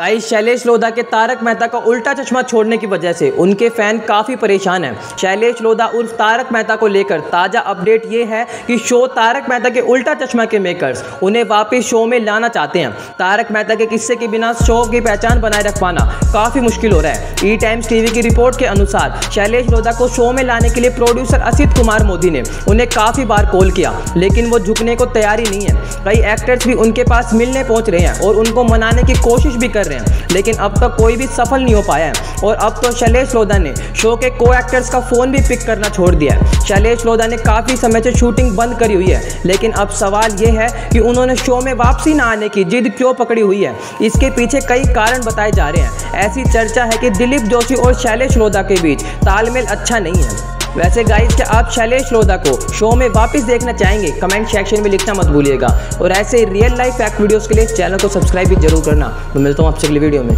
Guys Shailesh Lodha के तारक मेहता का उल्टा चश्मा छोड़ने की वजह से उनके फ़ैन काफ़ी परेशान हैं। शैलेश लोधा उर्फ़ तारक मेहता को लेकर ताज़ा अपडेट ये है कि शो तारक मेहता के उल्टा चश्मा के मेकर्स उन्हें वापस शो में लाना चाहते हैं। तारक मेहता के किस्से के बिना शो की पहचान बनाए रख पाना काफ़ी मुश्किल हो रहा है। ई टाइम्स टीवी की रिपोर्ट के अनुसार शैलेश लोधा को शो में लाने के लिए प्रोड्यूसर असित कुमार मोदी ने उन्हें काफ़ी बार कॉल किया, लेकिन वो झुकने को तैयारी नहीं है। कई एक्टर्स भी उनके पास मिलने पहुँच रहे हैं और उनको मनाने की कोशिश भी कर रहे हैं। लेकिन अब तक कोई भी सफल नहीं हो पाया है। और अब तो शैलेश लोधा ने शो के को एक्टर्स का फ़ोन भी पिक करना छोड़ दिया है। शैलेश लोधा ने काफ़ी समय से शूटिंग बंद करी हुई है। लेकिन अब सवाल ये है कि उन्होंने शो में वापसी ना आने की जिद क्यों पकड़ी हुई है? इसके पीछे कई कारण बताए जा रहे हैं। ऐसी चर्चा है कि दिलीप जोशी और शैलेश लोधा के बीच तालमेल अच्छा नहीं है। वैसे गाइस क्या आप शैलेश लोधा को शो में वापस देखना चाहेंगे? कमेंट सेक्शन में लिखना मत भूलिएगा। और ऐसे रियल लाइफ एक्ट वीडियोस के लिए चैनल को सब्सक्राइब भी ज़रूर करना। मैं मिलता हूँ आपसे अगले वीडियो में।